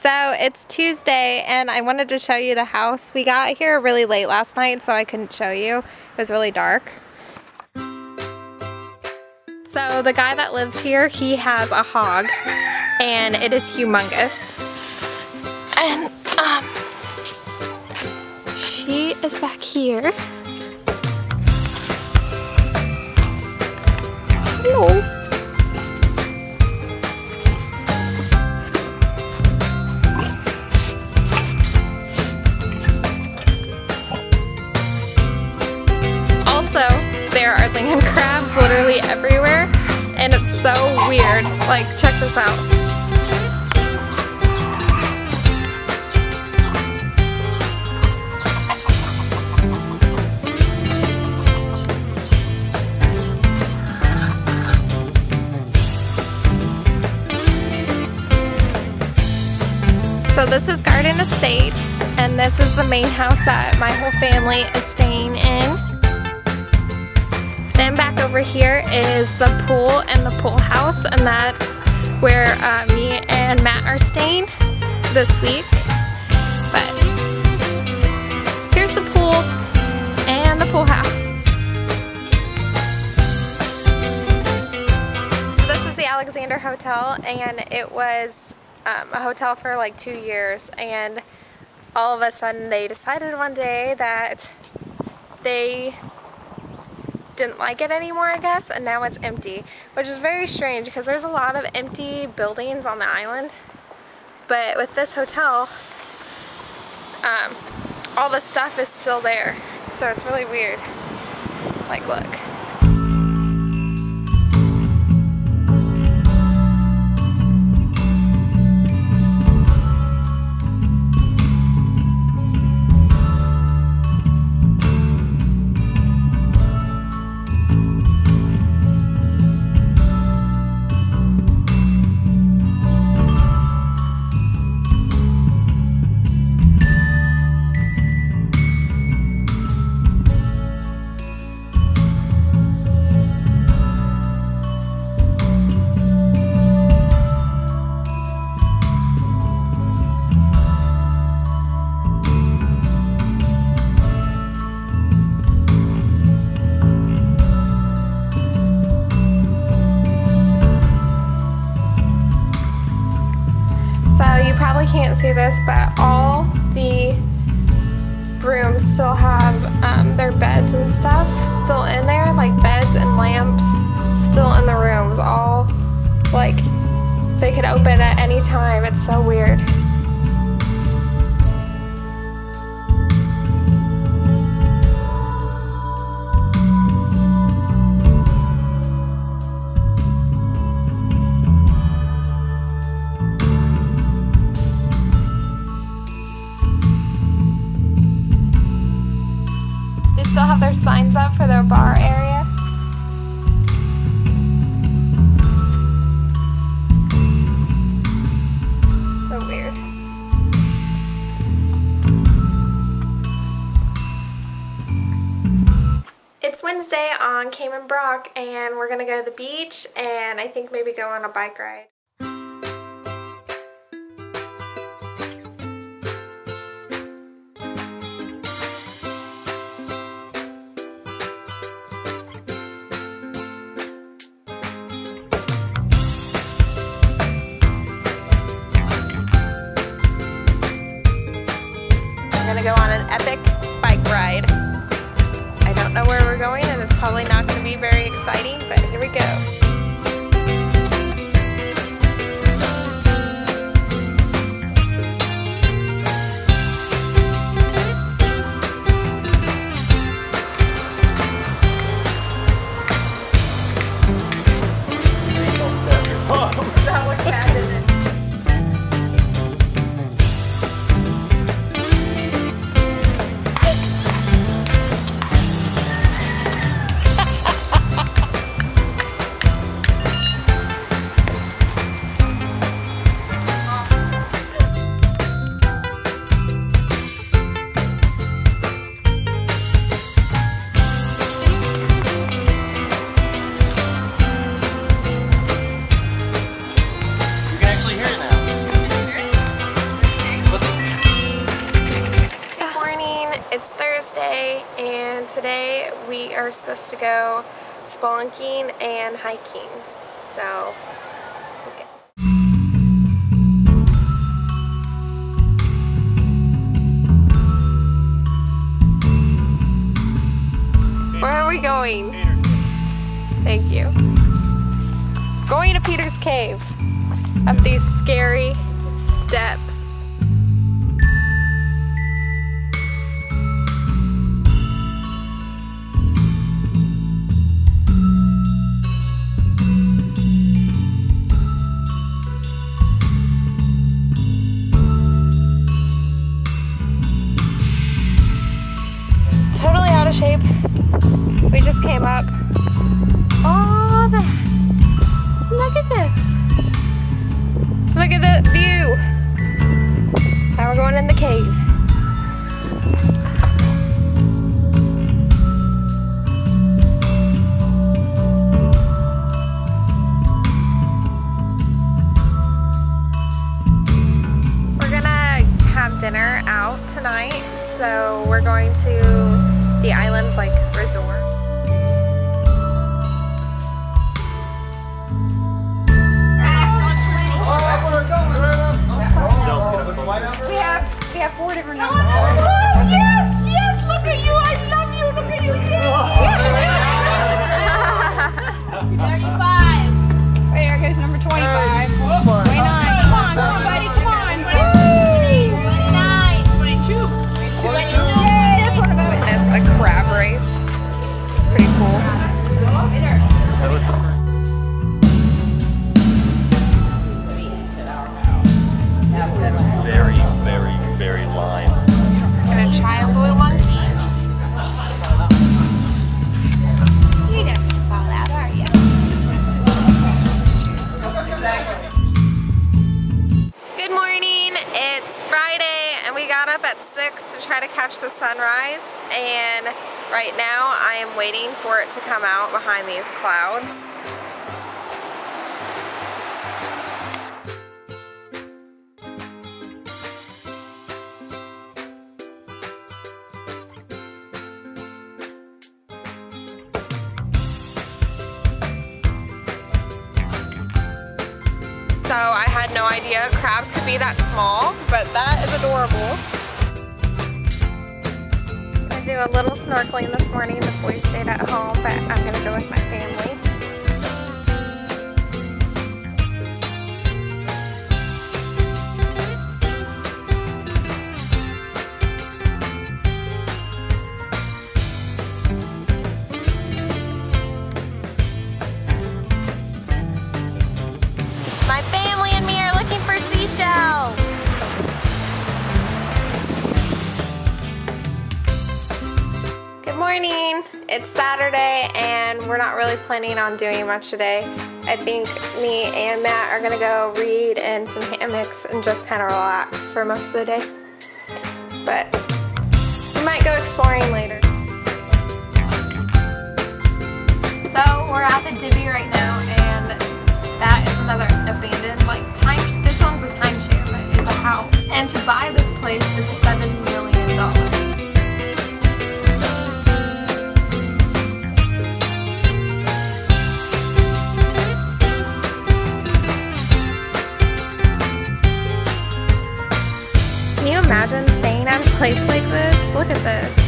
So it's Tuesday and I wanted to show you the house. We got here really late last night so I couldn't show you. It was really dark. So the guy that lives here, he has a hog and it is humongous. And um, she is back here. Hello. So weird. Like, check this out. So this is Garden Estates and this is the main house that my whole family is over here is the pool and the pool house and that's where uh, me and Matt are staying this week. But here's the pool and the pool house. This is the Alexander Hotel and it was um, a hotel for like two years and all of a sudden they decided one day that they didn't like it anymore, I guess, and now it's empty, which is very strange because there's a lot of empty buildings on the island. But with this hotel, um, all the stuff is still there, so it's really weird. Like, look. Can't see this, but all the rooms still have um, their beds and stuff still in there, like beds and lamps still in the rooms, all like they could open at any time. It's so weird. Their signs up for their bar area. So weird. It's Wednesday on Cayman Brac and we're gonna go to the beach and I think maybe go on a bike ride. We are supposed to go spelunking and hiking. So. Where are we going? Thank you. Going to Peter's Cave. Up these scary steps. Shape. We just came up. Oh, that. Look at this. Look at the view. Now we're going in the cave. Have we try to catch the sunrise and right now I am waiting for it to come out behind these clouds. So I had no idea crabs could be that small, but that is adorable. Do a little snorkeling this morning. The boys stayed at home, but I'm gonna go with my family. Morning. It's Saturday and we're not really planning on doing much today. I think me and Matt are gonna go read in some hammocks and just kind of relax for most of the day. But we might go exploring later. So we're at the Divi right now and that is another abandoned, like time, this one's a timeshare, but it's a house. And to buy this place place like this? Look at this.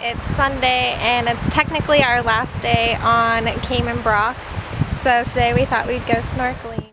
It's Sunday and it's technically our last day on Cayman Brac. So today we thought we'd go snorkeling.